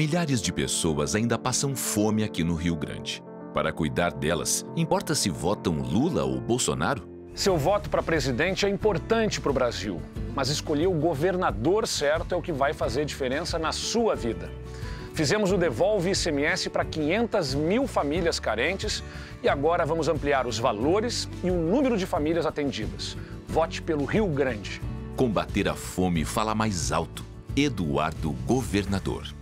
Milhares de pessoas ainda passam fome aqui no Rio Grande. Para cuidar delas, importa se votam Lula ou Bolsonaro? Seu voto para presidente é importante para o Brasil, mas escolher o governador certo é o que vai fazer diferença na sua vida. Fizemos o Devolve ICMS para 500 mil famílias carentes e agora vamos ampliar os valores e o número de famílias atendidas. Vote pelo Rio Grande. Combater a fome fala mais alto. Eduardo Governador.